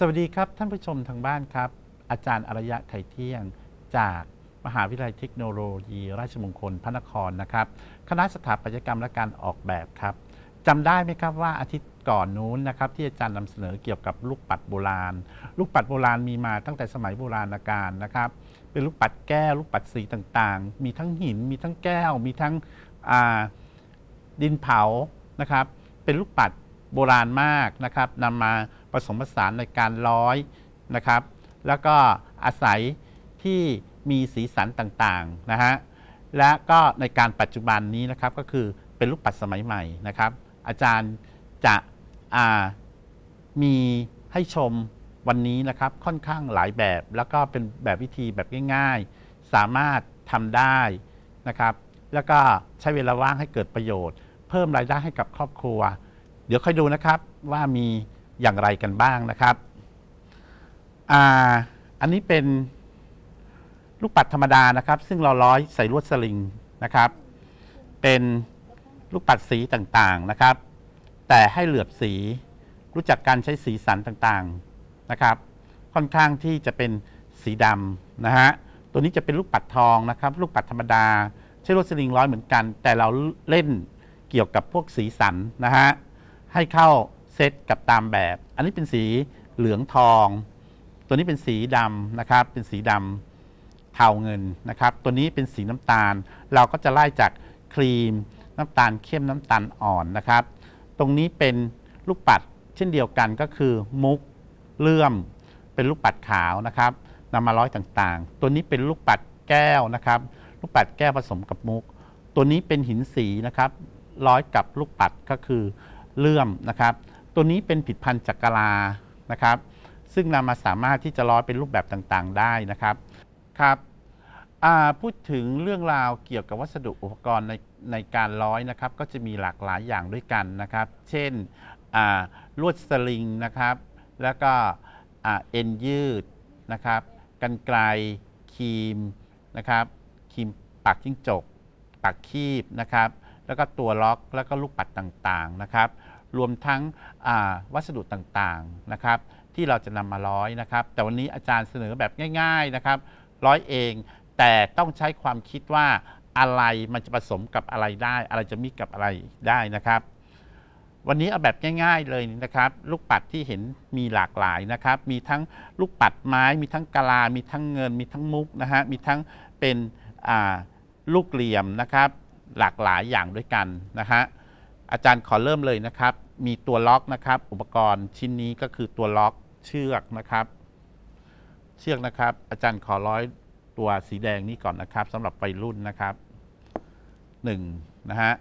สวัสดีครับท่านผู้ชมทางบ้านครับ อาจารย์อารยะไข่เที่ยง จากมหาวิทยาลัยเทคโนโลยี ราชมงคลพระนครนะครับ คณะสถาปัตยกรรมและการออกแบบครับจำได้ไหมครับว่าอาทิตย์ก่อนนู้นนะครับที่อาจารย์นำเสนอเกี่ยวกับลูกปัดโบราณ ลูกปัดโบราณมีมาตั้งแต่สมัยโบราณกาลนะครับ เป็นลูกปัดแก้ว ลูกปัดสีต่างๆ มีทั้งหิน มีทั้งแก้ว มีทั้งดินเผานะครับ เป็นลูกปัดโบราณมากนะครับนำมา สมผสานในการร้อยนะครับ แล้วก็อาศัยที่มีสีสันต่างๆนะฮะและก็ในการปัจจุบันนี้นะครับก็คือเป็นลูกปัดสมัยใหม่นะครับ อาจารย์จะมีให้ชมวันนี้นะครับค่อนข้างหลายแบบ แล้วก็เป็นแบบวิธีแบบง่าย ๆ สามารถทำได้นะครับ แล้วก็ใช้เวลาว่างให้เกิดประโยชน์ เพิ่มรายได้ให้กับครอบครัว เดี๋ยวค่อยดูนะครับว่ามี อย่างไรกันบ้างนะครับอ่าอันนี้เป็นลูกปัดธรรมดานะครับ ซึ่งเราร้อยใส่ลวดสลิงนะครับ เป็นลูกปัดสีต่างๆนะครับ แต่ให้เหลือบสีรู้จักการใช้สีสันต่างๆนะครับ ค่อนข้างที่จะเป็นสีดำนะฮะตัวนี้จะเป็นลูกปัดทองนะครับ ลูกปัดธรรมดา ใช้ลวดสลิงร้อยเหมือนกัน แต่เราเล่นเกี่ยวกับพวกสีสันนะฮะให้เข้า เซตกับตามแบบ อันนี้เป็นสีเหลืองทอง ตัวนี้เป็นสีดำนะครับ เป็นสีดำเทาเงินนะครับ ตัวนี้เป็นสีน้ำตาล เราก็จะไล่จากครีม น้ำตาลเข้มน้ำตาลอ่อนนะครับ ตรงนี้เป็นลูกปัดเช่นเดียวกันก็คือมุกเลื่อม เป็นลูกปัดขาวนะครับนำมาร้อยต่างๆ ตัวนี้เป็นลูกปัดแก้วนะครับ ลูกปัดแก้วผสมกับมุก ตัวนี้เป็นหินสีนะครับ ร้อยกับลูกปัดก็คือเลื่อมนะครับ ตัวนี้เป็นผิดพันธ์จักรานะครับ ซึ่งนำมาสามารถที่จะร้อยเป็นรูปแบบต่างๆ ได้นะครับครับพูดถึงเรื่องราวเกี่ยวกับวัสดุอุปกรณ์ในในการร้อยนะครับ ก็จะมีหลากหลายอย่างด้วยกันนะครับ เช่นลวดสลิงนะครับ แล้วก็เอ็นยืดนะครับกันไกลครีมนะครับครีมปากจิ้งจกปากคีบนะครับ แล้วก็ตัวล็อกแล้วก็ลูกปัดต่างๆนะครับ รวมทั้งวัสดุต่างๆนะครับที่เราจะนำมาร้อยนะครับ แต่วันนี้อาจารย์เสนอแบบง่าย ๆนะครับ ร้อยเอง แต่ต้องใช้ความคิดว่าอะไรมันจะผสมกับอะไรได้ อะไรจะมีกับอะไรได้นะครับ วันนี้เอาแบบง่าย ๆเลยนะครับ ลูกปัดที่เห็นมีหลากหลายนะครับ มีทั้งลูกปัดไม้ มีทั้งกะลา มีทั้งเงิน มีทั้งมุกนะฮะมีทั้งเป็นลูกเหลี่ยมนะครับ หลากหลายอย่างด้วยกันนะฮะ อาจารย์ขอเริ่มเลยนะครับ มีตัวล็อกนะครับ อุปกรณ์ชิ้นนี้ก็คือตัวล็อกเชือกนะครับ เชือกนะครับ อาจารย์ขอร้อยตัวสีแดงนี้ก่อนนะครับสำหรับวัยรุ่นนะครับหนึ่งนะฮะ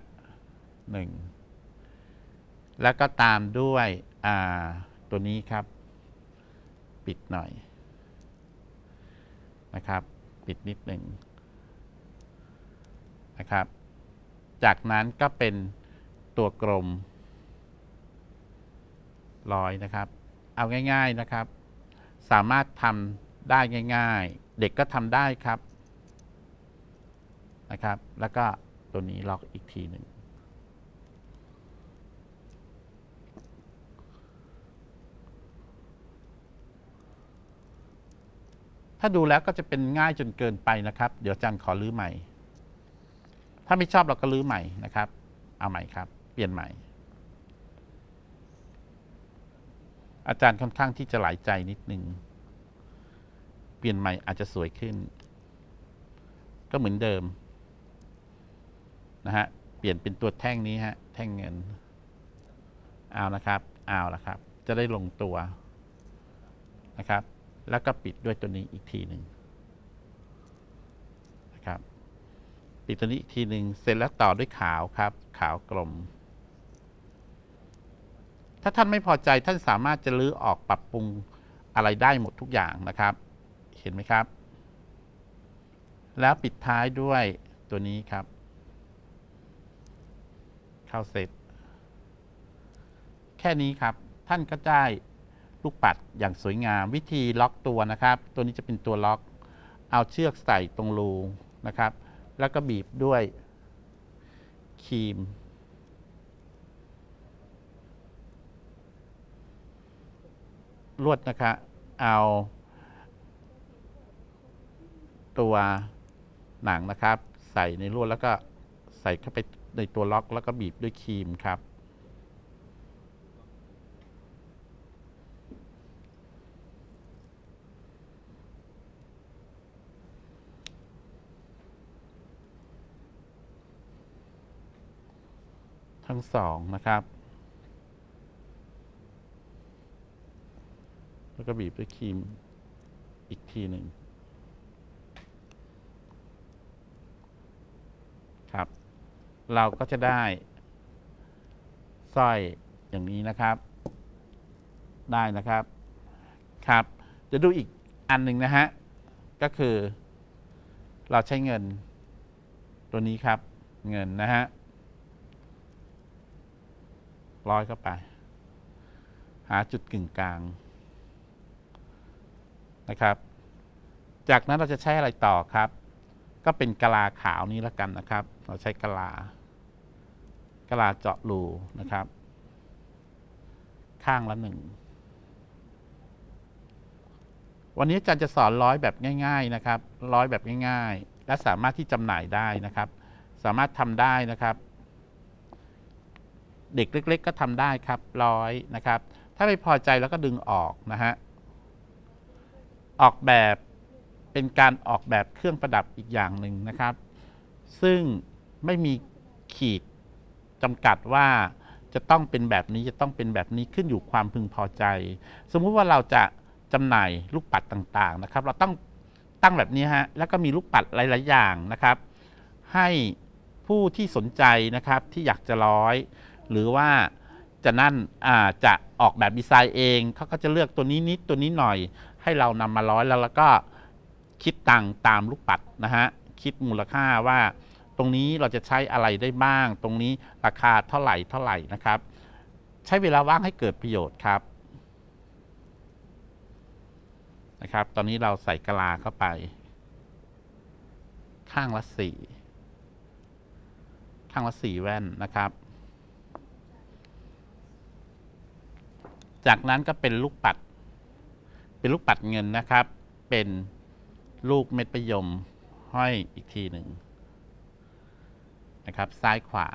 หนึ่งแล้วก็ตามด้วยอ่าตัวนี้ครับ ปิดหน่อยนะครับ ปิดนิดหนึ่งนะครับ จากนั้นก็เป็น ตัวกลมร้อยนะครับ เอาง่าย ๆนะครับ สามารถทำได้ง่าย ๆ เด็กก็ทำได้ครับนะครับ แล้วก็ตัวนี้ล็อกอีกทีหนึ่งถ้าดูแล้วก็จะเป็นง่ายจนเกินไปนะครับ เดี๋ยวจันขอรื้อใหม่ ถ้าไม่ชอบเราก็รื้อใหม่นะครับ เอาใหม่ครับ ปลี่ยนใหม่ อาจารย์ค่อนข้างที่จะหลายใจนิดนึง เปลี่ยนใหม่อาจจะสวยขึ้น ก็เหมือนเดิม นะฮะ เปลี่ยนเป็นตัวแท่งนี้ฮะ แท่งเงิน เอานะครับ เอาละครับ จะได้ลงตัวนะครับ แล้วก็ปิดด้วยตัวนี้อีกทีหนึ่งนะครับ ปิดตัวนี้อีกทีหนึ่งเสร็จแล้วต่อด้วยขาวครับ ขาวกลม ถ้าท่านไม่พอใจท่านสามารถจะรื้อออกปรับปรุงอะไรได้หมดทุกอย่างนะครับ เห็นไหมครับ แล้วปิดท้ายด้วยตัวนี้ครับ เข้าเสร็จ แค่นี้ครับ ท่านก็ได้ลูกปัดอย่างสวยงามวิธีล็อกตัวนะครับ ตัวนี้จะเป็นตัวล็อก เอาเชือกใส่ตรงรูนะครับ แล้วก็บีบด้วยครีม ลวดนะคะ เอา ตัวหนังนะครับ ใส่ในลวดแล้วก็ใส่เข้าไปในตัวล็อกแล้วก็บีบด้วยครีมครับ ทั้งสองนะครับ แล้วก็บีบด้วยครีมอีกทีหนึ่งครับ เราก็จะได้สร้อยอย่างนี้นะครับ ได้นะครับครับ จะดูอีกอันหนึ่งนะฮะ ก็คือ เราใช้เงิน ตัวนี้ครับ เงินนะฮะร้อยเข้าไป หาจุดกึ่งกลาง นะครับ จากนั้นเราจะใช้อะไรต่อครับ ก็เป็นกะลาขาวนี้ล้วกันนะครับ เราใช้กะลากะลาเจาะรูนะครับ ข้างละหนึ่งวันนี้อาจารย์จะสอนร้อยแบบง่าย ๆนะครับร้อยแบบง่ายๆ และสามารถที่จำหน่ายได้นะครับ สามารถทำได้นะครับ เด็กเล็ก ๆ ก็ทำได้ครับร้อยนะครับ ถ้าไม่พอใจแล้วก็ดึงออกนะฮะ ออกแบบเป็นการออกแบบเครื่องประดับอีกอย่างหนึ่งนะครับ ซึ่งไม่มีขีดจำกัดว่าจะต้องเป็นแบบนี้จะต้องเป็นแบบนี้ขึ้นอยู่ความพึงพอใจ สมมุติว่าเราจะจำหน่ายลูกปัดต่างๆนะครับ เราต้องตั้งแบบนี้ฮะแล้วก็มีลูกปัดหลาย ๆ อย่างนะครับ ให้ผู้ที่สนใจนะครับที่อยากจะร้อย หรือว่าจะนั่นจะออกแบบดีไซน์เองเขาก็จะเลือกตัวนี้นิดตัวนี้หน่อย ให้เรานำมาร้อยแล้วแล้วก็คิดตังค์ตามลูกปัดนะฮะคิดมูลค่าว่าตรงนี้เราจะใช้อะไรได้บ้าง ตรงนี้ราคาเท่าไหร่เท่าไหร่นะครับ ใช้เวลาว่างให้เกิดประโยชน์ครับนะครับ ตอนนี้เราใส่กะลาเข้าไป ข้างละสี่ข้างละสี่แว่นนะครับ จากนั้นก็เป็นลูกปัด เป็นลูกปัดเงินนะครับ เป็นลูกเม็ดประยมห้อยอีกทีหนึ่งนะครับ ซ้ายขวา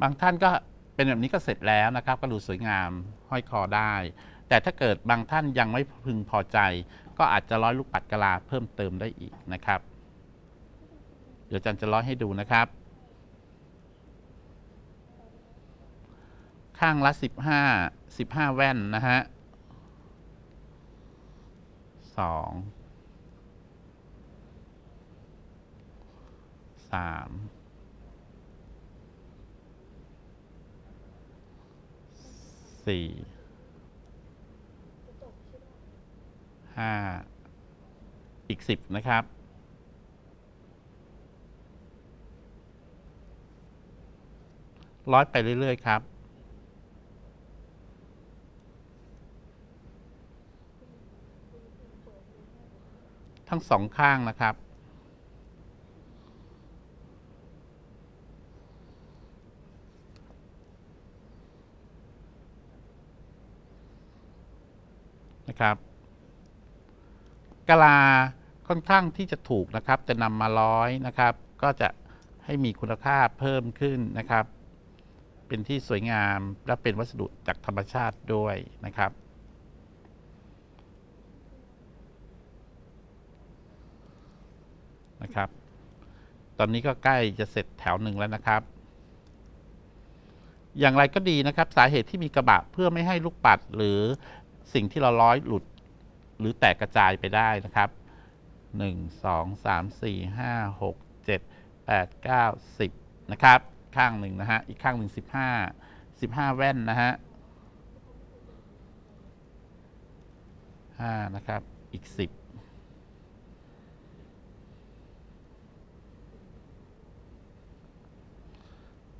บางท่านก็เป็นแบบนี้ก็เสร็จแล้วนะครับ ก็ดูสวยงามห้อยคอได้ แต่ถ้าเกิดบางท่านยังไม่พึงพอใจ ก็อาจจะร้อยลูกปัดกะลาเพิ่มเติมได้อีกนะครับ เดี๋ยวอาจันจะร้อยให้ดูนะครับ ข้างละสิบห้าสิบห้าแว่นนะฮะสองสามสี่ห้าอีกสิบนะครับร้อยไปเรื่อย ๆ ครับ ทั้งสองข้างนะครับ นะครับกะลาค่อนข้างที่จะถูกนะครับ จะนำมาร้อยนะครับ ก็จะให้มีคุณค่าเพิ่มขึ้นนะครับ เป็นที่สวยงามและเป็นวัสดุจากธรรมชาติด้วยนะครับ นะครับ ตอนนี้ก็ใกล้จะเสร็จแถวหนึ่งแล้วนะครับ อย่างไรก็ดีนะครับ สาเหตุที่มีกระบะเพื่อไม่ให้ลูกปัดหรือสิ่งที่เราร้อยหลุด หรือแตกกระจายไปได้นะครับหนึ่งสองสามสี่ห้าหกเจ็ดแปดเก้าสิบนะครับ ข้างหนึ่งนะฮะ อีกข้างหนึ่งสิบห้าสิบห้าแว่นนะฮะห้านะครับ อีกสิบ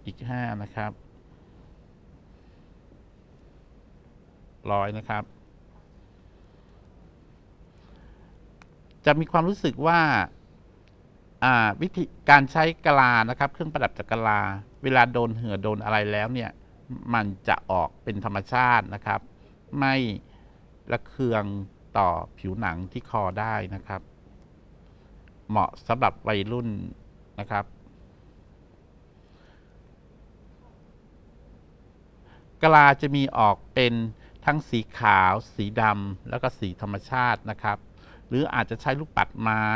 อีกห้านะครับร้อยนะครับ จะมีความรู้สึกว่าวิธีการใช้กลานะครับ เครื่องประดับจากกลา เวลาโดนเหือโดนอะไรแล้วเนี่ย มันจะออกเป็นธรรมชาตินะครับ ไม่ระเคืองต่อผิวหนังที่คอได้นะครับ เหมาะสำหรับวัยรุ่นนะครับ กะลาจะมีออกเป็นทั้งสีขาว สีดำแล้วก็สีธรรมชาตินะครับ หรืออาจจะใช้ลูกปัดไม้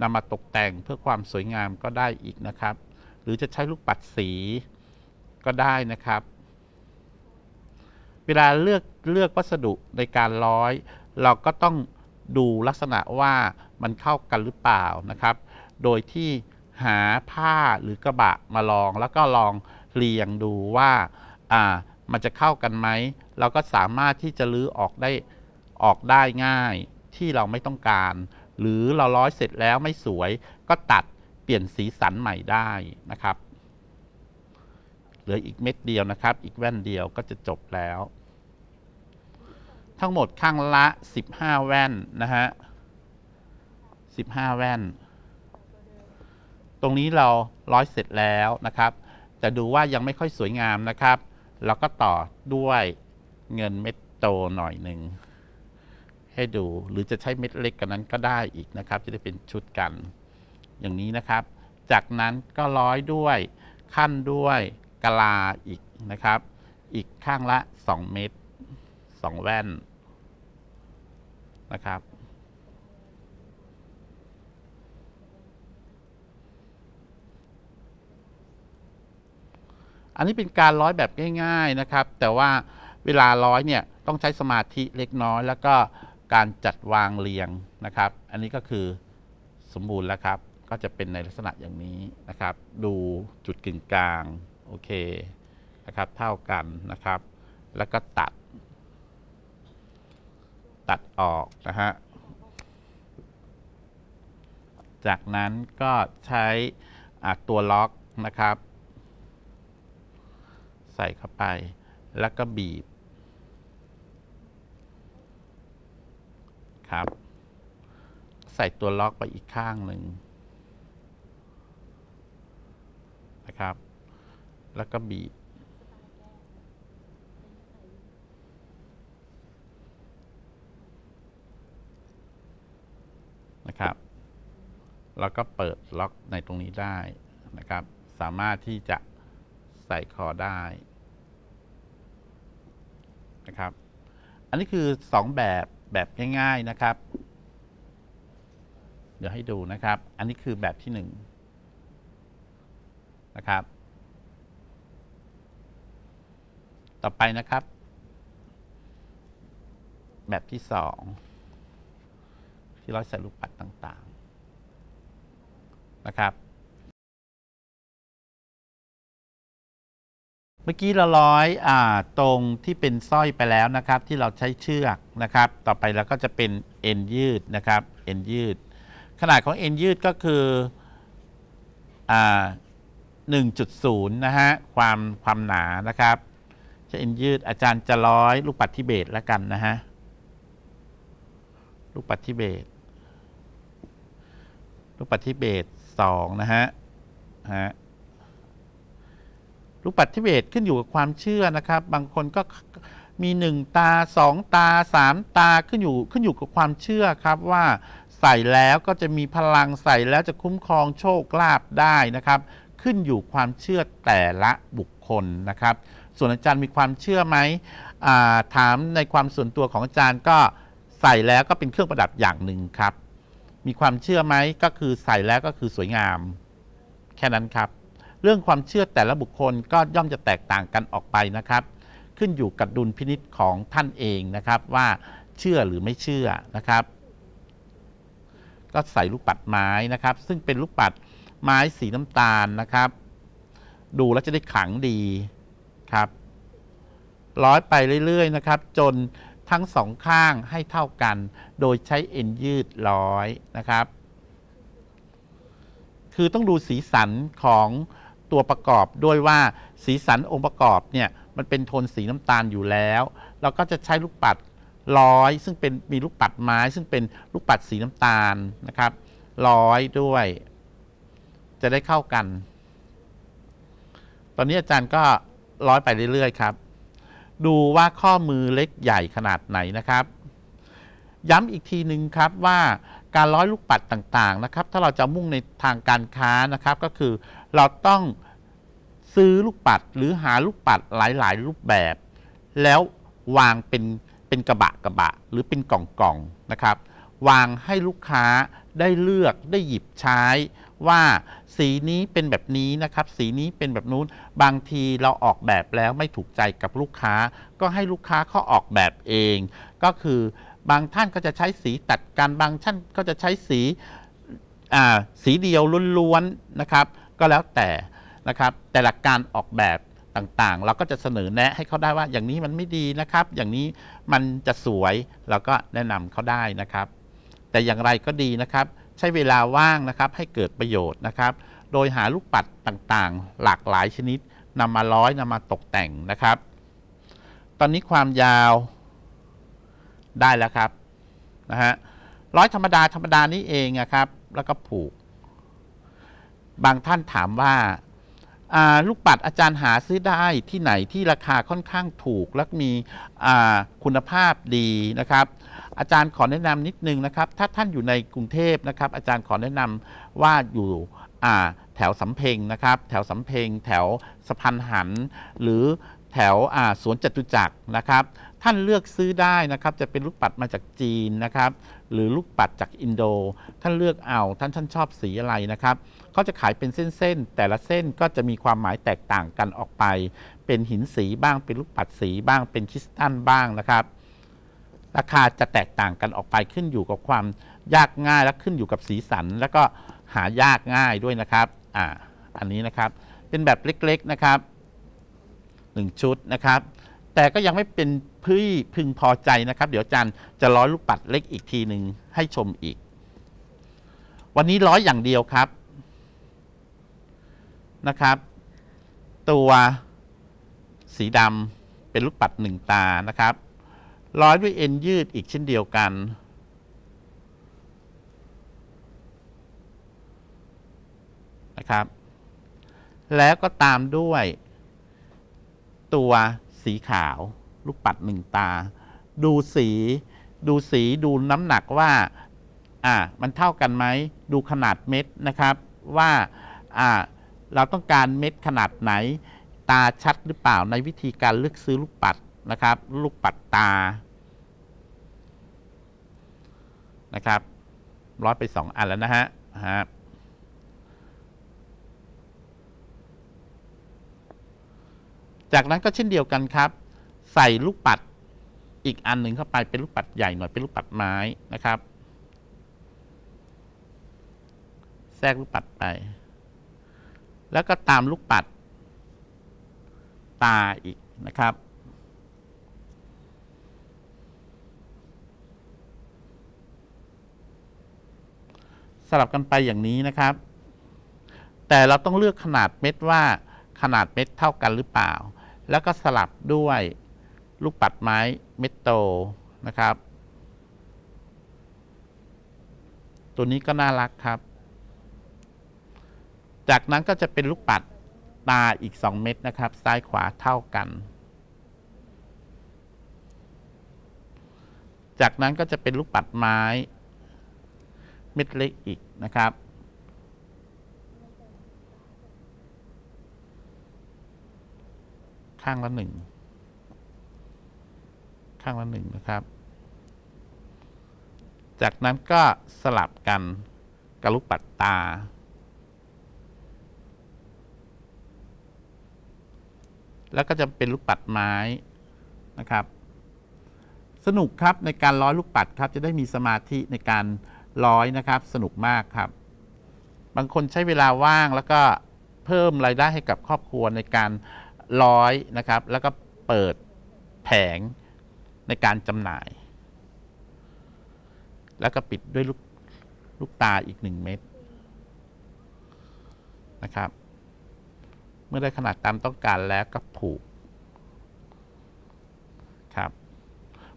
นำมาตกแต่งเพื่อความสวยงามก็ได้อีกนะครับ หรือจะใช้ลูกปัดสีก็ได้นะครับ เวลาเลือกเลือกวัสดุในการร้อย เราก็ต้องดูลักษณะว่ามันเข้ากันหรือเปล่านะครับ โดยที่หาผ้าหรือกระบะมาลอง แล้วก็ลองเรียงดูว่าอ่า มันจะเข้ากันไหม เราก็สามารถที่จะลื้อออกได้ออกได้ง่ายที่เราไม่ต้องการ หรือเราร้อยเสร็จแล้วไม่สวย ก็ตัดเปลี่ยนสีสันใหม่ได้นะครับ เหลืออีกเม็ดเดียวนะครับ อีกแว่นเดียวก็จะจบแล้ว ทั้งหมดข้างละ 15 แว่นนะฮะ15 แว่น ตรงนี้เราร้อยเสร็จแล้วนะครับ แต่ดูว่ายังไม่ค่อยสวยงามนะครับ เราก็ต่อด้วยเงินเม็ดโตหน่อยหนึ่งให้ดูหรือจะใช้เม็ดเล็กกันนั้นก็ได้อีกนะครับ จะได้เป็นชุดกัน อย่างนี้นะครับ จากนั้นก็ร้อยด้วยขั้นด้วยกลาอีกนะครับ อีกข้างละ 2 เม็ด2แว่นนะครับ อันนี้เป็นการร้อยแบบง่ายๆนะครับ แต่ว่าเวลาร้อยเนี่ยต้องใช้สมาธิเล็กน้อย แล้วก็การจัดวางเรียงนะครับ อันนี้ก็คือสมบูรณ์แล้วครับ ก็จะเป็นในลักษณะอย่างนี้นะครับ ดูจุดกึ่งกลางโอเคนะครับ เท่ากันนะครับ แล้วก็ตัด ตัดออกนะฮะจากนั้นก็ใช้ตัวล็อกนะครับ ใส่เข้าไป แล้วก็บีบ ครับ ใส่ตัวล็อกไปอีกข้างหนึ่งนะครับ แล้วก็บีบ นะครับ แล้วก็เปิดล็อกในตรงนี้ได้นะครับ สามารถที่จะ ใส่คอได้นะครับ อันนี้คือ 2 แบบแบบง่ายๆนะครับ เดี๋ยวให้ดูนะครับ อันนี้คือแบบที่1นะครับ ต่อไปนะครับ แบบที่ 2 ที่เราใส่ลูกปัดต่างๆนะครับ เมื่อกี้เราร้อยอตรงที่เป็นสร้อยไปแล้วนะครับ ที่เราใช้เชือกนะครับ ต่อไปเราก็จะเป็นเอ็นยืดนะครับเอ็นยืด ขนาดของเอ็นยืดก็คืออ่า1.0 นะฮะความความหนานะครับใช้เอ็นยืดอาจารย์จะร้อยลูกปัดทิเบตแล้วกันนะฮะลูกปัดทิเบต ลูกปัดทิเบตสองนะฮะฮะ ลูกปัดทิเบตขึ้นอยู่กับความเชื่อนะครับ บางคนก็มีหนึ่งตาสองตาสามตาขึ้นอยู่ขึ้นอยู่กับความเชื่อครับว่าใส่แล้วก็จะมีพลังใส่แล้วจะคุ้มครองโชคลาภได้นะครับ ขึ้นอยู่ความเชื่อแต่ละบุคคลนะครับ ส่วนอาจารย์มีความเชื่อไหมาถามในความส่วนตัวของอาจารย์ก็ใส่แล้วก็เป็นเครื่องประดับอย่างหนึ่งครับ มีความเชื่อไหมก็คือใส่แล้วก็คือสวยงาม แค่นั้นครับ เรื่องความเชื่อแต่ละบุคคลก็ย่อมจะแตกต่างกันออกไปนะครับ ขึ้นอยู่กับดุลพินิษของท่านเองนะครับ ว่าเชื่อหรือไม่เชื่อนะครับ ก็ใส่ลูกปัดไม้นะครับ ซึ่งเป็นลูกปัดไม้สีน้ำตาลนะครับ ดูแล้วจะได้ขลังดีครับร้อยไปเรื่อยๆนะครับ จนทั้งสองข้างให้เท่ากัน โดยใช้เอ็นยืดร้อยนะครับ คือต้องดูสีสันของ ตัวประกอบด้วยว่าสีสันองค์ประกอบเนี่ยมันเป็นโทนสีน้ำตาลอยู่แล้ว เราก็จะใช้ลูกปัดร้อยซึ่งเป็นมีลูกปัดไม้ ซึ่งเป็นลูกปัดสีน้ำตาลนะครับร้อยด้วย จะได้เข้ากัน ตอนนี้อาจารย์ก็ร้อยไปเรื่อยๆครับ ดูว่าข้อมือเล็กใหญ่ขนาดไหนนะครับ ย้ำอีกทีหนึ่งครับว่าการร้อยลูกปัดต่างๆนะครับ ถ้าเราจะมุ่งในทางการค้านะครับ ก็คือ เราต้องซื้อลูกปัดหรือหาลูกปัดหลาย ๆ รูปแบบ แล้ววางเป็นเป็นกระบะกระบะ หรือเป็นกล่องๆนะครับ วางให้ลูกค้าได้เลือกได้หยิบใช้ ว่าสีนี้เป็นแบบนี้นะครับ สีนี้เป็นแบบนู้นบางทีเราออกแบบแล้วไม่ถูกใจกับลูกค้า ก็ให้ลูกค้าเขาออกแบบเอง ก็คือบางท่านก็จะใช้สีตัดกันบางท่านก็จะใช้สีสีเดียวล้วนๆนะครับ ก็แล้วแต่นะครับ แต่หลักการออกแบบต่างๆ เราก็จะเสนอแนะให้เขาได้ว่าอย่างนี้มันไม่ดีนะครับ อย่างนี้มันจะสวยเราก็แนะนำเขาได้นะครับ แต่อย่างไรก็ดีนะครับ ใช้เวลาว่างนะครับให้เกิดประโยชน์นะครับ โดยหาลูกปัดต่างๆ หลากหลายชนิดนำมาร้อยนำมาตกแต่งนะครับ ตอนนี้ความยาวได้แล้วครับนะฮะร้อยธรรมดาธรรมดานี้เองนะครับ แล้วก็ผูก บางท่านถามว่าลูกปัดอาจารย์หาซื้อได้ที่ไหนที่ราคาค่อนข้างถูก และมีคุณภาพดีนะครับ อาจารย์ขอแนะนำนิดนึงนะครับ ถ้าท่านอยู่ในกรุงเทพนะครับ อาจารย์ขอแนะนำว่าอยู่แถวสำเพ็งนะครับ แถวสำเพ็งแถวสะพานหัน หรือแถวสวนจตุจักรนะครับ ท่านเลือกซื้อได้นะครับ จะเป็นลูกปัดมาจากจีนนะครับ หรือลูกปัดจากอินโด ท่านเลือกเอาท่านท่านชอบสีอะไรนะครับ เขาจะขายเป็นเส้นๆ แต่ละเส้นก็จะมีความหมายแตกต่างกันออกไป เป็นหินสีบ้างเป็นลูกปัดสีบ้าง เป็นคริสตัลบ้างนะครับราคาจะแตกต่างกันออกไปขึ้นอยู่กับความยากง่ายและขึ้นอยู่กับสีสัน แล้วก็หายากง่ายด้วยนะครับอ่าอันนี้นะครับเป็นแบบเล็กๆนะครับหนึ่งชุดนะครับ แต่ก็ยังไม่เป็นพื้พึงพอใจนะครับ เดี๋ยวอาจารย์จะร้อยลูกปัดเล็กอีกทีหนึ่งให้ชมอีก วันนี้ร้อยอย่างเดียวครับ นะครับ ตัวสีดำเป็นลูกปัดหนึ่งตานะครับร้อยด้วยเอ็นยืดอีกเช่นเดียวกัน นะครับ แล้วก็ตามด้วย ตัวสีขาว ลูกปัดหนึ่งตา ดูสี ดูสีดูน้ำหนักว่า อ่า มันเท่ากันไหม ดูขนาดเม็ดนะครับ ว่า อ่า เราต้องการเม็ดขนาดไหน ตาชัดหรือเปล่าในวิธีการเลือกซื้อลูกปัดนะครับ ลูกปัดตานะครับร้อยไปสองอันแล้วนะฮะฮะจากนั้นก็เช่นเดียวกันครับ ใส่ลูกปัดอีกอันหนึ่งเข้าไปเป็นลูกปัดใหญ่หน่อยเป็นลูกปัดไม้นะครับ แทรกลูกปัดไป แล้วก็ตามลูกปัด ตาอีกนะครับ สลับกันไปอย่างนี้นะครับ แต่เราต้องเลือกขนาดเม็ดว่าขนาดเม็ดเท่ากันหรือเปล่า แล้วก็สลับด้วยลูกปัดไม้เม็ดโตนะครับ ตัวนี้ก็น่ารักครับ จากนั้นก็จะเป็นลูกปัดตาอีก 2 เม็ดนะครับ ซ้ายขวาเท่ากัน จากนั้นก็จะเป็นลูกปัดไม้ เม็ดเล็กอีกนะครับ ข้างละหนึ่งข้างละหนึ่งนะครับ จากนั้นก็สลับกันกับลูกปัดตา แล้วก็จะเป็นลูกปัดไม้นะครับ สนุกครับในการร้อยลูกปัดครับ จะได้มีสมาธิในการร้อยนะครับ สนุกมากครับ บางคนใช้เวลาว่างแล้วก็เพิ่มรายได้ให้กับครอบครัวในการร้อยนะครับ แล้วก็เปิดแผงในการจำหน่าย แล้วก็ปิดด้วยลูกลูกตาอีกหนึ่งเม็ดนะครับ เมื่อได้ขนาดตามต้องการแล้วก็ผูกครับ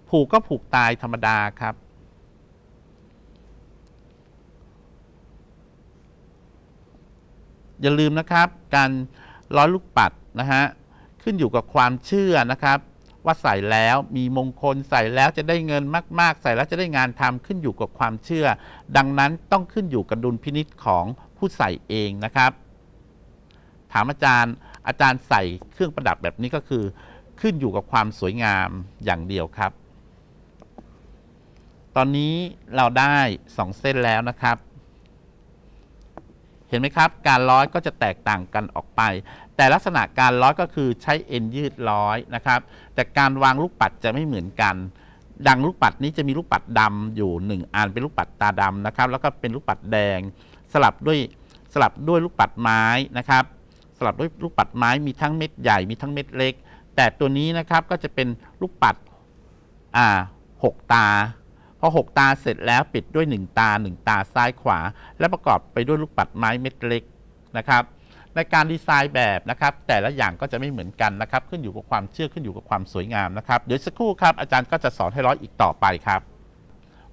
ผูกก็ผูกตายธรรมดาครับ อย่าลืมนะครับ การร้อยลูกปัดนะฮะขึ้นอยู่กับความเชื่อนะครับ ว่าใส่แล้วมีมงคลใส่แล้วจะได้เงินมาก ๆ ใส่แล้วจะได้งานทำขึ้นอยู่กับความเชื่อ ดังนั้นต้องขึ้นอยู่กับดุลพินิษของผู้ใส่เองนะครับ ถามอาจารย์ อาจารย์ใส่เครื่องประดับแบบนี้ก็คือ ขึ้นอยู่กับความสวยงามอย่างเดียวครับ ตอนนี้เราได้สองเส้นแล้วนะครับ เห็นไหมครับ การร้อยก็จะแตกต่างกันออกไป แต่ลักษณะการร้อยก็คือใช้เอ็นยืดร้อยนะครับ แต่การวางลูกปัดจะไม่เหมือนกันดังลูกปัดนี้จะมีลูกปัดดำอยู่หนึ่งอันเป็นลูกปัดตาดำนะครับ แล้วก็เป็นลูกปัดแดง สลับด้วยสลับด้วยลูกปัดไม้นะครับ สลับด้วยลูกปัดไม้มีทั้งเม็ดใหญ่มีทั้งเม็ดเล็ก แต่ตัวนี้นะครับก็จะเป็นลูกปัดอ่าหกตาพอหกตาเสร็จแล้วปิดด้วยหนึ่งตาหนึ่งตาซ้ายขวา และประกอบไปด้วยลูกปัดไม้เม็ดเล็กนะครับ ในการดีไซน์แบบนะครับ แต่ละอย่างก็จะไม่เหมือนกันนะครับ ขึ้นอยู่กับความเชื่อขึ้นอยู่กับความสวยงามนะครับเดี๋ยวสักครู่ครับอาจารย์ก็จะสอนให้ร้อยอีกต่อไปครับ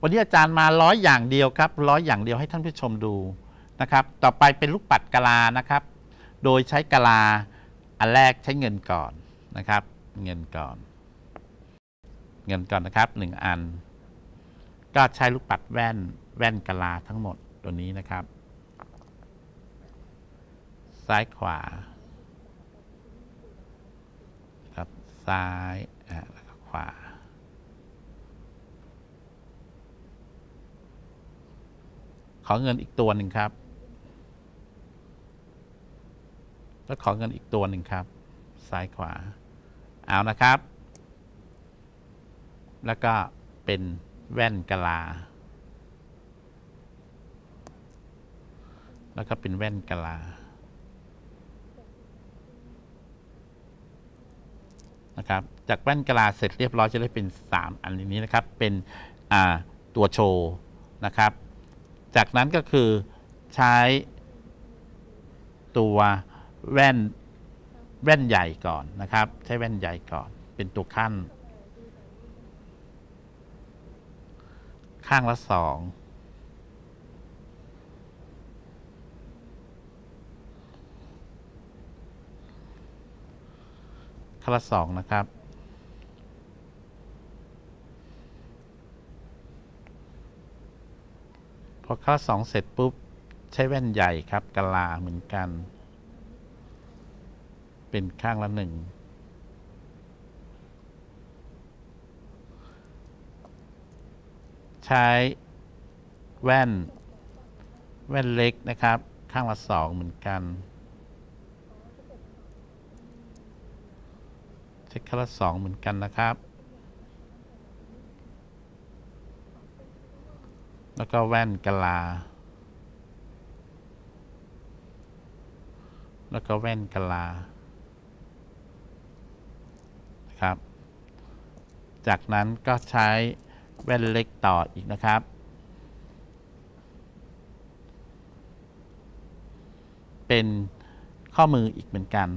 วันนี้อาจารย์มาร้อยอย่างเดียวครับร้อยอย่างเดียวให้ท่านผู้ชมดูนะครับ ต่อไปเป็นลูกปัดกะลานะครับ โดยใช้กะลาอันแรกใช้เงินก่อนนะครับ เงินก่อน เงินก่อนนะครับหนึ่งอัน ก็ใช้ลูกปัดแว่นแว่นกะลาทั้งหมดตัวนี้นะครับ ซ้ายขวา ครับซ้ายอ่าแล้วก็ขวาขอเงินอีกตัวหนึ่งครับ แล้วขอเงินอีกตัวหนึ่งครับ ซ้ายขวา เอานะครับ แล้วก็เป็นแว่นกะลา แล้วก็เป็นแว่นกะลา นะครับ จากแว่นกะลาเสร็จเรียบร้อยจะได้เป็น 3 อันนี้นะครับ เป็นตัวโชว์นะครับ จากนั้นก็คือใช้ตัว แว่นแว่นใหญ่ก่อนนะครับ ใช้แว่นใหญ่ก่อนเป็นตัวขั้น ข้างละสองข้างละสองนะครับพอข้างละสองเสร็จปุ๊บ ใช้แว่นใหญ่ครับกะลาเหมือนกัน เป็นข้างละหนึ่งใช้แว่น แว่นเล็กนะครับ ข้างละสองเหมือนกันใช้ข้างละสองเหมือนกันนะครับ แล้วก็แว่นกะลา แล้วก็แว่นกะลานะครับ จากนั้นก็ใช้แว่นเล็กต่ออีกนะครับ เป็นข้อมืออีกเหมือนกัน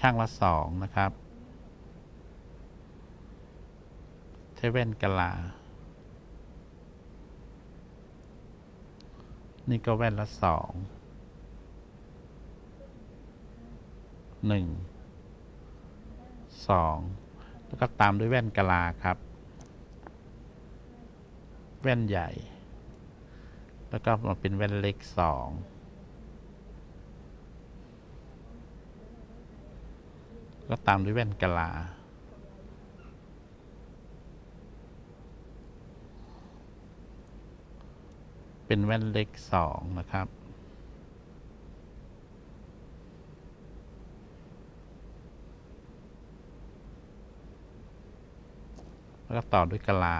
ข้างละสองนะครับ ใช้แว่นกะลา นี่ก็แว่นละสอง หนึ่งสองแล้วก็ตามด้วยแว่นกะลาครับ แว่นใหญ่ แล้วก็มาเป็นแว่นเล็กสองก็ตามด้วยแว่นกะลา เป็นแว่นเล็กสองนะครับ แล้วก็ต่อด้วยกะลา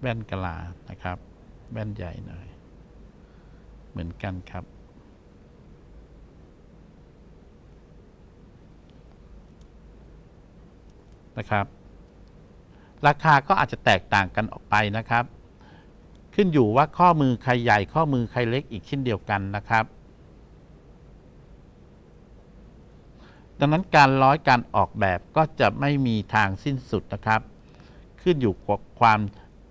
แว่นกะลานะครับ แว่นใหญ่หน่อย เหมือนกันครับ นะครับ ราคาก็อาจจะแตกต่างกันออกไปนะครับ ขึ้นอยู่ว่าข้อมือใครใหญ่ข้อมือใครเล็กอีกเช่นเดียวกันนะครับ ดังนั้นการร้อยการออกแบบก็จะไม่มีทางสิ้นสุดนะครับ ขึ้นอยู่กับความ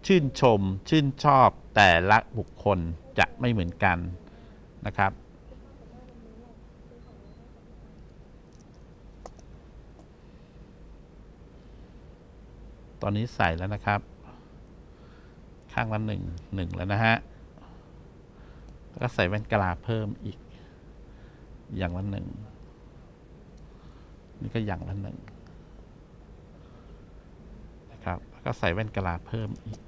ชื่นชม ชื่นชอบแต่ละบุคคลจะไม่เหมือนกันนะครับ ตอนนี้ใส่แล้วนะครับ ข้างละหนึ่งหนึ่งแล้วนะฮะแล้วก็ใส่แว่นกะลาเพิ่มอีกอย่างละหนึ่ง นี่ก็อย่างละหนึ่งนะครับแล้วก็ใส่แว่นกะลาเพิ่มอีก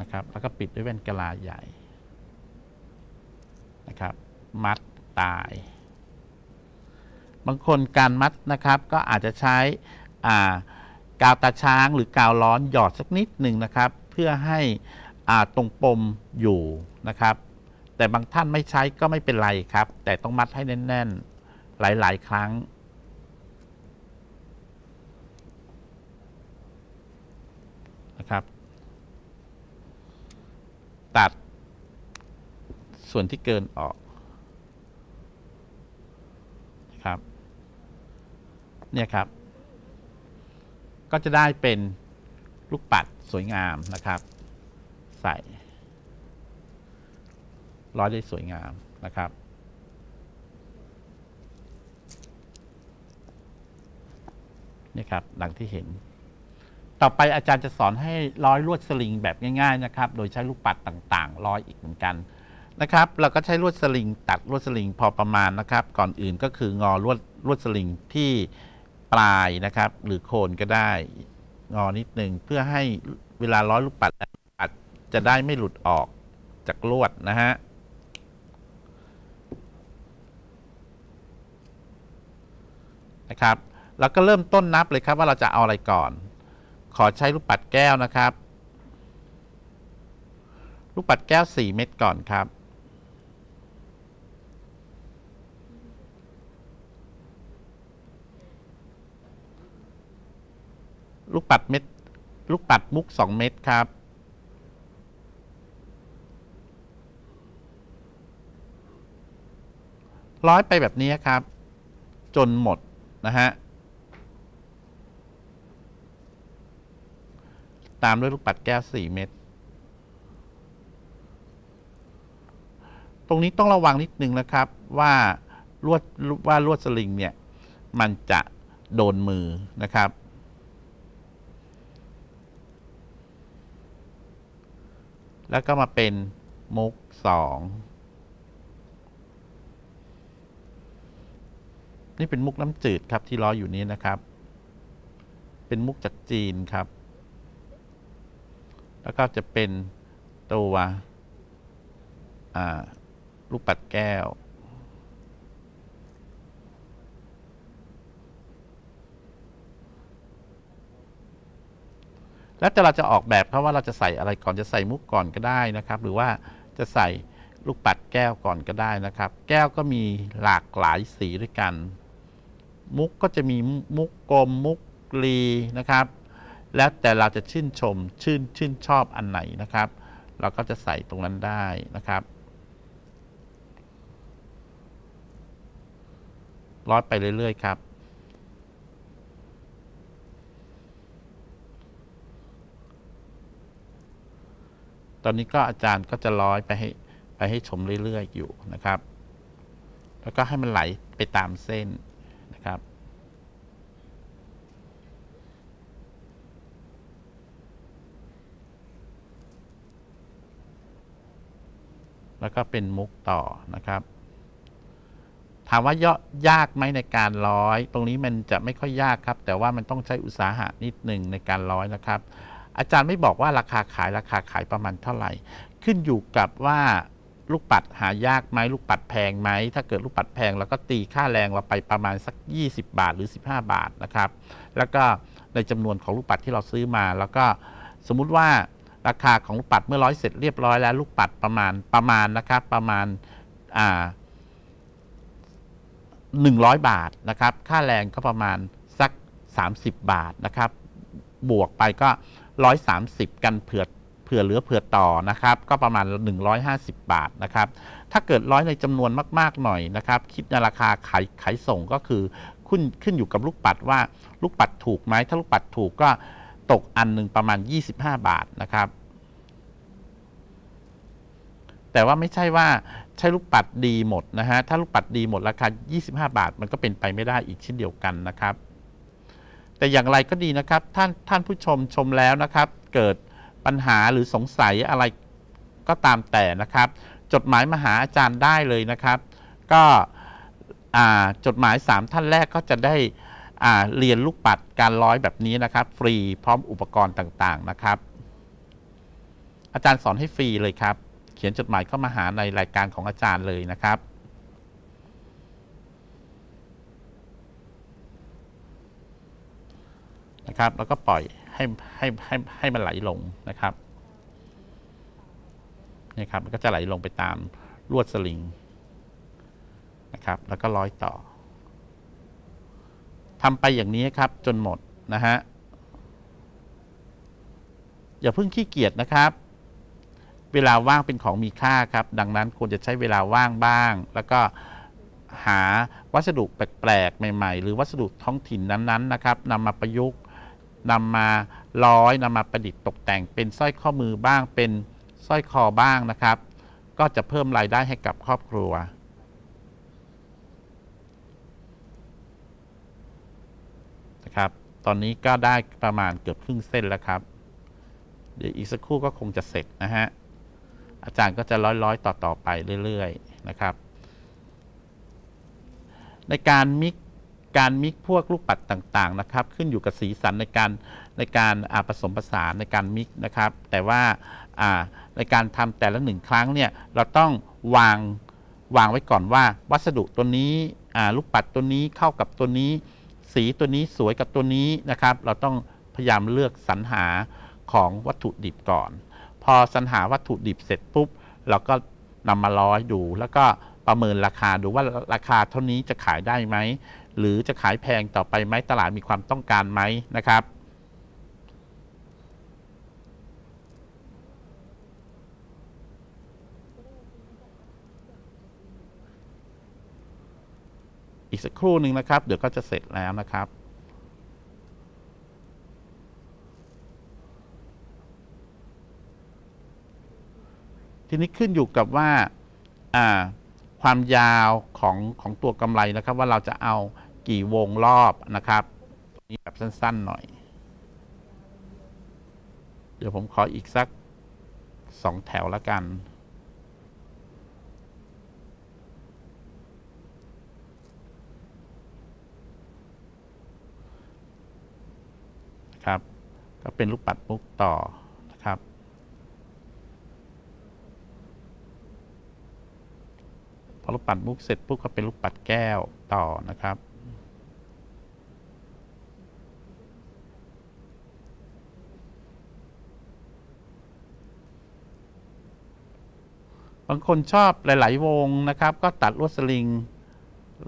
นะครับ แล้วก็ปิดด้วยแว่นกะลาใหญ่นะครับ มัดตาย บางคนการมัดนะครับก็อาจจะใช้กาวตาช้างหรือกาวร้อนหยอดสักนิดหนึ่งนะครับ เพื่อให้ตรงปมอยู่นะครับ แต่บางท่านไม่ใช้ก็ไม่เป็นไรครับ แต่ต้องมัดให้แน่น ๆ หลาย ๆ ครั้ง นะครับ ตัดส่วนที่เกินออกนะครับ เนี่ยครับ ก็จะได้เป็นลูกปัดสวยงามนะครับ ใส่ ร้อยได้สวยงามนะครับ นี่ครับดังที่เห็น ต่อไปอาจารย์จะสอนให้ร้อยลวดสลิงแบบง่าย ๆ นะครับ โดยใช้ลูกปัดต่างๆ ร้อยอีกเหมือนกันนะครับ เราก็ใช้ลวดสลิง ตัดลวดสลิงพอประมาณนะครับ ก่อนอื่นก็คืองอลวดลวดสลิงที่ปลายนะครับ หรือโคนก็ได้ งอนิดหนึ่งเพื่อให้เวลาร้อยลูกปัดปัดจะได้ไม่หลุดออกจากลวดนะฮะ นะครับแล้วก็เริ่มต้นนับเลยครับว่าเราจะเอาอะไรก่อน ขอใช้ลูกปัดแก้วนะครับ ลูกปัดแก้ว 4 เม็ดก่อนครับ ลูกปัดเม็ดลูกปัดมุก 2 เม็ดครับร้อยไปแบบนี้ครับ จนหมด นะฮะ ตามด้วยลูกปัดแก้ว4เม็ด ตรงนี้ต้องระวังนิดนึงนะครับว่าลวดว่าลวดสลิงเนี่ย มันจะโดนมือนะครับ แล้วก็มาเป็นมุกสอง นี่เป็นมุกน้ำจืดครับที่ล้ออยู่นี้นะครับ เป็นมุกจากจีนครับ แล้วก็จะเป็นตัวอ่าลูกปัดแก้ว แล้วแต่เราจะออกแบบเพราะว่าเราจะใส่อะไรก่อนจะใส่มุกก่อนก็ได้นะครับ หรือว่าจะใส่ลูกปัดแก้วก่อนก็ได้นะครับ แก้วก็มีหลากหลายสีด้วยกัน มุกก็จะมีมุกกลมมุกรีนะครับ แล้วแต่เราจะชื่นชมชื่นชื่นชอบอันไหนนะครับ เราก็จะใส่ตรงนั้นได้นะครับร้อยไปเรื่อย ๆ ครับ ตอนนี้ก็อาจารย์ก็จะร้อยไปให้ไปให้ชมเรื่อย ๆ อยู่นะครับ แล้วก็ให้มันไหลไปตามเส้น นะครับแล้วก็เป็นมุกต่อนะครับ ถามว่าย่อยากไหมในการร้อย ตรงนี้มันจะไม่ค่อยยากครับ แต่ว่ามันต้องใช้อุตสาหะนิดหนึ่งในการร้อยนะครับ อาจารย์ไม่บอกว่าราคาขายราคาขายประมาณเท่าไหร่ ขึ้นอยู่กับว่า ลูกปัดหายากไหมลูกปัดแพงไหมถ้าเกิดลูกปัดแพงเราก็ตีค่าแรงเราไปประมาณสัก 20 บาทหรือ 15 บาทนะครับ แล้วก็ในจำนวนของลูกปัดที่เราซื้อมา แล้วก็สมมุติว่าราคาของลูกปัดเมื่อร้อยเสร็จเรียบร้อยแล้ว ลูกปัดประมาณประมาณนะครับ ประมาณอ่า100บาทนะครับ ค่าแรงก็ประมาณสัก 30 บาทนะครับ บวกไปก็ 130 กันเผื่อ เผื่อเหลือเผื่อต่อนะครับ ก็ประมาณ 150 บาทนะครับ ถ้าเกิดร้อยในจำนวนมาก ๆ หน่อยนะครับ คิดในราคาขายขายส่งก็คือขึ้นขึ้นอยู่กับลูกปัดว่าลูกปัดถูกไหมถ้าลูกปัดถูกก็ตกอันหนึ่งประมาณ 25 บาทนะครับ แต่ว่าไม่ใช่ว่าใช้ลูกปัดดีหมดนะฮะถ้าลูกปัดดีหมดราคา 25 บาท มันก็เป็นไปไม่ได้อีกเช่นเดียวกันนะครับ แต่อย่างไรก็ดีนะครับ ท่านท่านผู้ชมชมแล้วนะครับ เกิด ปัญหาหรือสงสัยอะไรก็ตามแต่นะครับ จดหมายมาหาอาจารย์ได้เลยนะครับ ก็จดหมาย 3 ท่านแรกก็จะได้เรียนลูกปัดการร้อยแบบนี้นะครับ ฟรีพร้อมอุปกรณ์ต่างๆนะครับ อาจารย์สอนให้ฟรีเลยครับ เขียนจดหมายเข้ามาหาในรายการของอาจารย์เลยนะครับนะครับ แล้วก็ปล่อย ให้ให้ให้ให้มันไหลลงนะครับนี่ครับมันก็จะไหลลงไปตามลวดสลิงนะครับ แล้วก็ร้อยต่อทำไปอย่างนี้ครับ จนหมดนะฮะอย่าเพิ่งขี้เกียจนะครับ เวลาว่างเป็นของมีค่าครับ ดังนั้นควรจะใช้เวลาว่างบ้าง แล้วก็หาวัสดุแปลกๆ ใหม่ ๆ หรือวัสดุท้องถิ่นนั้นๆนะครับนำมาประยุกต์ นำมาร้อยนำมาประดิษฐ์ตกแต่ง เป็นสร้อยข้อมือบ้าง เป็นสร้อยคอบ้างนะครับ ก็จะเพิ่มรายได้ให้กับครอบครัว นะครับ ตอนนี้ก็ได้ประมาณเกือบครึ่งเส้นแล้วครับ เดี๋ยวอีกสักครู่ก็คงจะเสร็จนะฮะ อาจารย์ก็จะร้อยๆต่อๆไปเรื่อย ๆ นะครับ ในการมิก การมิกพวกลูกปัดต่างๆนะครับ ขึ้นอยู่กับสีสันในการในการอาผสมผสานในการมิกนะครับ แต่ว่าในการทำแต่ละหนึ่งครั้งเนี่ยเราต้องวางวางไว้ก่อนว่า วัสดุตัวนี้ลูกปัดตัวนี้เข้ากับตัวนี้ สีตัวนี้สวยกับตัวนี้นะครับ เราต้องพยายามเลือกสรรหาของวัตถุดิบก่อน พอสรรหาวัตถุดิบเสร็จปุ๊บ เราก็นำมาร้อยดู แล้วก็ประเมินราคาดูว่าราคาเท่านี้จะขายได้ไหม หรือจะขายแพงต่อไปไหมตลาดมีความต้องการไหมนะครับ อีกสักครู่หนึ่งนะครับ เดี๋ยวก็จะเสร็จแล้วนะครับทีนี้ขึ้นอยู่กับว่าอ่าความยาวของของตัวกำไรนะครับ ว่าเราจะเอา กี่วงรอบนะครับตัวนี้แบบสั้น ๆ หน่อย เดี๋ยวผมขออีกสักสองแถวล้วกัน นะครับ ก็เป็นลูกปัดมุกต่อนะครับพอลูกปัดมุกเสร็จปุ๊บก็เป็นลูกปัดแก้วต่อนะครับ บางคนชอบหลาย ๆ วงนะครับ ก็ตัดลวดสลิง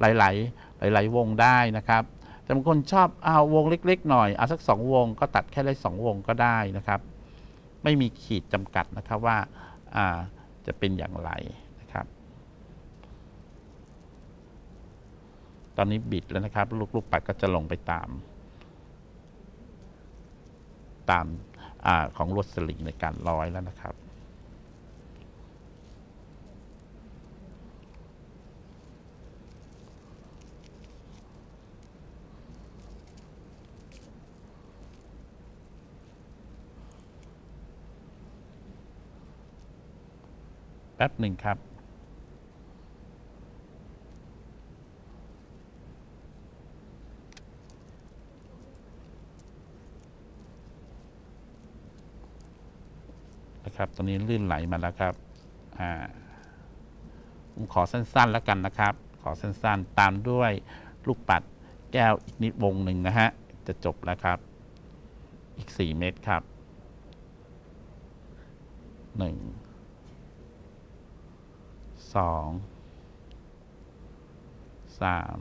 หลาย ๆ หลาย ๆ วงได้นะครับ แต่บางคนชอบเอาวงเล็ก ๆ หน่อยเอาสักสองวง ก็ตัดแค่ได้สองวงก็ได้นะครับ ไม่มีขีดจำกัดนะครับว่าาจะเป็นอย่างไรนะครับ ตอนนี้บิดแล้วนะครับ ลูกลูกปัดก็จะลงไปตาม ตามอของลวดสลิงในการร้อยแล้วนะครับ แป๊บหนึ่งครับ นะครับ ตอนนี้ลื่นไหลมาแล้วครับ อ่า ผมขอสั้นๆแล้วกันนะครับ ขอสั้นๆ ตามด้วยลูกปัดแก้วอีกนิดวงหนึ่งนะฮะ จะจบแล้วครับ อีก 4 เม็ดครับหนึ่ง สองสาม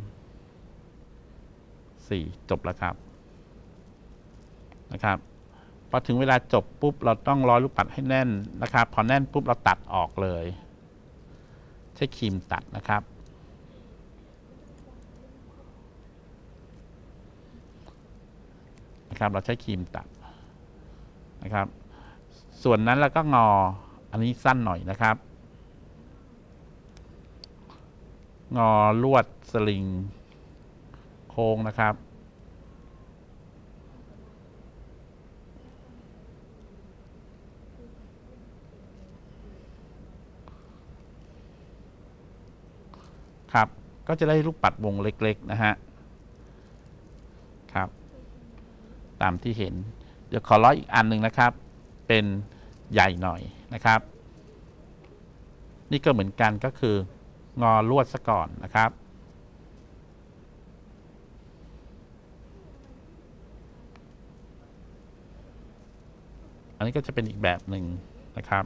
สี่จบแล้วครับนะครับพอถึงเวลาจบปุ๊บเราต้องร้อยลูกปัดให้แน่นนะครับ พอแน่นปุ๊บเราตัดออกเลย ใช้ครีมตัดนะครับ นะครับ เราใช้ครีมตัดนะครับ ส่วนนั้นแล้วก็งออันนี้สั้นหน่อยนะครับ งอลวดสลิง โค้งนะครับ ครับ ก็จะได้ลูกปัดวงเล็ก ๆ นะฮะ ครับ ตามที่เห็น เดี๋ยวขอร้อยอีกอันหนึ่งนะครับ เป็นใหญ่หน่อยนะครับ นี่ก็เหมือนกันก็คือ งอลวดซะก่อนนะครับ อันนี้ก็จะเป็นอีกแบบหนึ่งนะครับ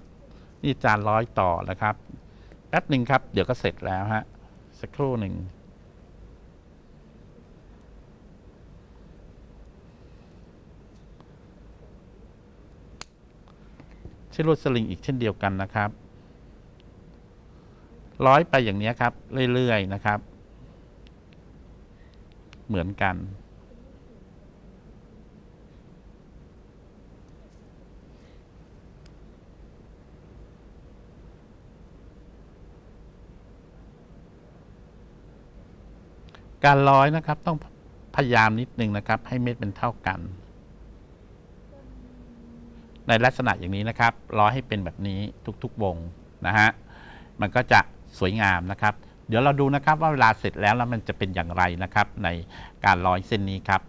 นี่จานร้อยต่อนะครับแป๊บหนึ่งครับ เดี๋ยวก็เสร็จแล้วฮะสักครู่หนึ่งใช้ลวดสลิงอีกเช่นเดียวกันนะครับ ร้อยไปอย่างนี้ครับ เรื่อยๆนะครับ เหมือนกัน การร้อยนะครับ ต้องพยายามนิดนึงนะครับ ให้เม็ดเป็นเท่ากัน ในลักษณะอย่างนี้นะครับ ร้อยให้เป็นแบบนี้ทุกๆวงนะฮะมันก็จะ สวยงามนะครับ เดี๋ยวเราดูนะครับว่าเวลาเสร็จแล้วแล้วมันจะเป็นอย่างไรนะครับ ในการร้อยเส้นนี้ครับ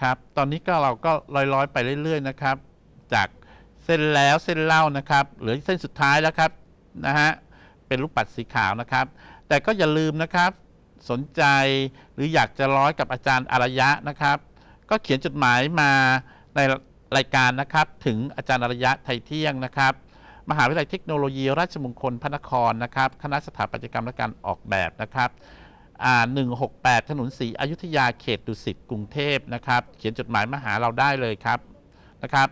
ครับ ตอนนี้ก็เราก็ร้อยๆไปเรื่อย ๆ นะครับ จากเส้นแล้วเส้นเล่านะครับเหลือเส้นสุดท้ายแล้วครับนะฮะเป็นลูกปัดสีขาวนะครับ แต่ก็อย่าลืมนะครับสนใจหรืออยากจะร้อยกับอาจารย์อารยะนะครับ ก็เขียนจดหมายมาในรายการนะครับ ถึงอาจารย์อารยะไทยเที่ยงนะครับ มหาวิทยาลัยเทคโนโลยีราชมงคลพระนครนะครับคณะสถาปัตยกรรมและการออกแบบนะครับอ่า168 ถนนศรีอยุธยาเขตดุสิตกรุงเทพนะครับ เขียนจดหมายมาหาเราได้เลยครับนะครับ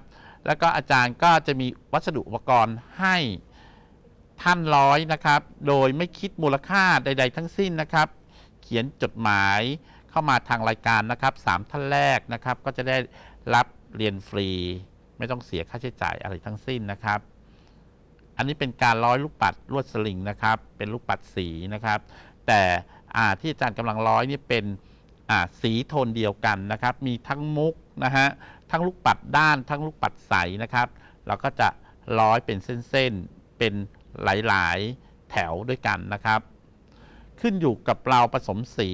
แล้วก็อาจารย์ก็จะมีวัสดุอุปกรณ์ให้ท่านร้อยนะครับ โดยไม่คิดมูลค่าใด ๆ ทั้งสิ้นนะครับ เขียนจดหมายเข้ามาทางรายการนะครับสามท่านแรกนะครับ ก็จะได้รับเรียนฟรี ไม่ต้องเสียค่าใช้จ่ายอะไรทั้งสิ้นนะครับ อันนี้เป็นการร้อยลูกปัดลวดสลิงนะครับ เป็นลูกปัดสีนะครับ แต่ที่อาจารย์กำลังร้อยนี่เป็นสีโทนเดียวกันนะครับ มีทั้งมุกนะฮะทั้งลูกปัดด้าน ทั้งลูกปัดใสนะครับ เราก็จะร้อยเป็นเส้นๆเป็นหลายๆแถวด้วยกันนะครับ ขึ้นอยู่กับเราผสมสี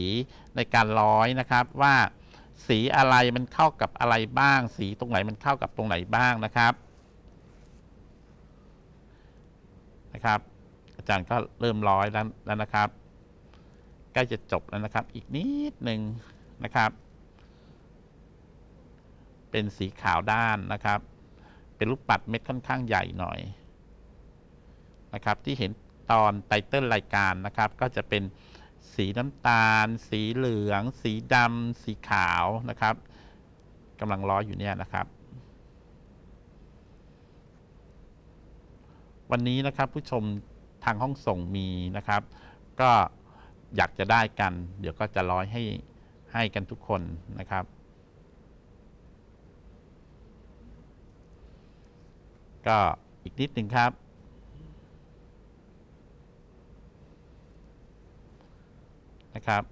ในการร้อยนะครับว่าสีอะไรมันเข้ากับอะไรบ้าง สีตรงไหนมันเข้ากับตรงไหนบ้างนะครับ นะครับ อาจารย์ก็เริ่มร้อยแล้วแล้วนะครับใกล้จะจบแล้วนะครับ อีกนิดหนึ่งนะครับ เป็นสีขาวด้านนะครับ เป็นลูกปัดเม็ดค่อนข้างใหญ่หน่อยนะครับ ที่เห็นตอนไตเติลรายการนะครับ ก็จะเป็นสีน้ำตาล สีเหลือง สีดำสีขาวนะครับกำลังร้อยอยู่เนี่ยนะครับ วันนี้นะครับผู้ชมทางห้องส่งมีนะครับ ก็อยากจะได้กัน เดี๋ยวก็จะร้อยให้ให้กันทุกคนนะครับ ก็อีกนิดหนึ่งครับ นะครับ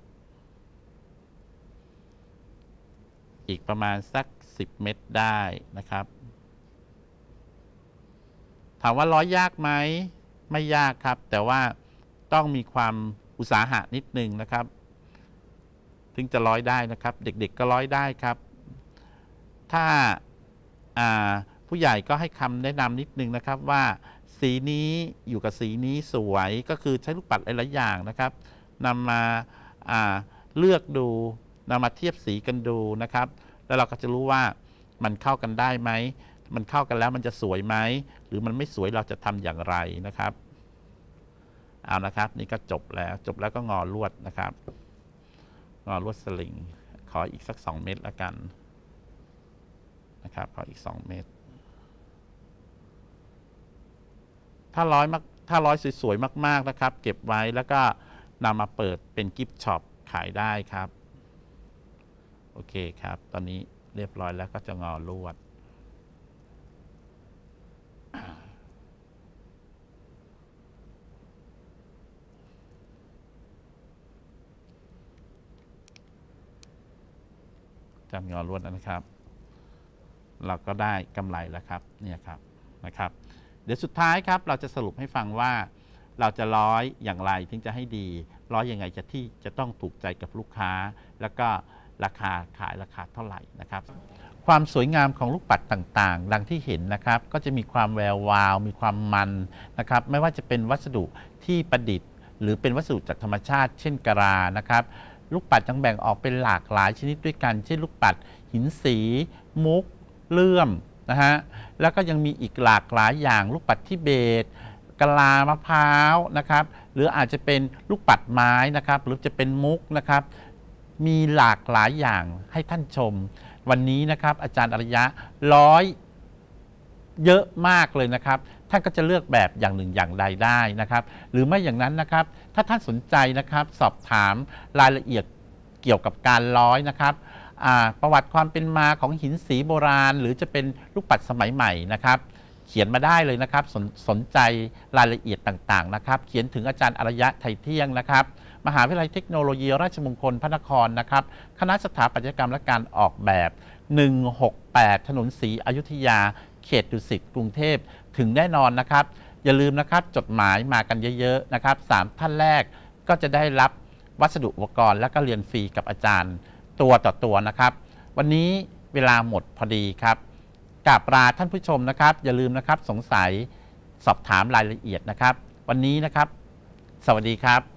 อีกประมาณสัก 10 เมตรได้นะครับ ถามว่าร้อยยากไหมไม่ยากครับ แต่ว่าต้องมีความอุตสาหะนิดนึงนะครับ ถึงจะร้อยได้นะครับ เด็กๆก็ร้อยได้ครับ ถ้าาผู้ใหญ่ก็ให้คำแนะนำนิดนึงนะครับว่าสีนี้อยู่กับสีนี้สวยก็คือใช้ลูกปัดหลายๆอย่างนะครับนำมาาเลือกดูนำมาเทียบสีกันดูนะครับ แล้วเราก็จะรู้ว่ามันเข้ากันได้ไหม มันเข้ากันแล้วมันจะสวยไหมหรือมันไม่สวยเราจะทำอย่างไรนะครับเอานะครับ นี่ก็จบแล้วจบแล้วก็งอลวดนะครับ งอลวดสลิง ขออีกสัก2เม็ดละกันนะครับขออีก2เม็ดถ้าร้อยมากถ้าร้อยสวยๆมาก ๆนะครับ เก็บไว้แล้วก็นำมาเปิดเป็นกิฟต์ช็อปขายได้ครับ โอเคครับ ตอนนี้เรียบร้อยแล้วก็จะงอลวด จำงอลวดแล้วนะครับ เราก็ได้กำไรแล้วครับเนี่ยครับนะครับ เดี๋ยวสุดท้ายครับเราจะสรุปให้ฟังว่าเราจะร้อยอย่างไรถึงจะให้ดีร้อยยังไงจะที่จะต้องถูกใจกับลูกค้า แล้วก็ราคาขายราคาเท่าไหร่นะครับ ความสวยงามของลูกปัดต่างๆ ดังที่เห็นนะครับ ก็จะมีความแวววาว มีความมันนะครับ ไม่ว่าจะเป็นวัสดุที่ประดิษฐ์ หรือเป็นวัสดุจากธรรมชาติ เช่นกะลานะครับ ลูกปัดยังแบ่งออกเป็นหลากหลายชนิดด้วยกัน เช่นลูกปัด หินสี มุก เลื่อมนะฮะแล้วก็ยังมีอีกหลากหลายอย่างลูกปัดที่เบตกะลามะพร้าวนะครับหรืออาจจะเป็นลูกปัดไม้นะครับหรือจะเป็นมุกนะครับมีหลากหลายอย่างให้ท่านชม วันนี้นะครับอาจารย์อริยะร้อย เยอะมากเลยนะครับ ท่านก็จะเลือกแบบอย่างหนึ่งอย่างใดได้นะครับ หรือไม่อย่างนั้นนะครับ ถ้าท่านสนใจนะครับสอบถามรายละเอียดเกี่ยวกับการร้อยนะครับประวัติความเป็นมาของหินสีโบราณ หรือจะเป็นลูกปัดสมัยใหม่นะครับ เขียนมาได้เลยนะครับสนสนใจรายละเอียดต่างๆนะครับ เขียนถึงอาจารย์อารยะไทยเที่ยงนะครับมหาวิทยาลัยเทคโนโลยีราชมงคลพระนครนะครับ คณะสถาปัตยกรรมและการออกแบบ 168 ถนนศรีอยุธยา ขตดุสิตกรุงเทพถึงแน่นอนนะครับ อย่าลืมนะครับจดหมายมากันเยอะๆนะครับสามท่านแรกก็จะได้รับวัสดุอุปกรณ์และก็เรียนฟรีกับอาจารย์ ตัวต่อตัวนะครับ วันนี้เวลาหมดพอดีครับกราบลาท่านผู้ชมนะครับ อย่าลืมนะครับสงสัยสอบถามรายละเอียดนะครับ วันนี้นะครับ สวัสดีครับ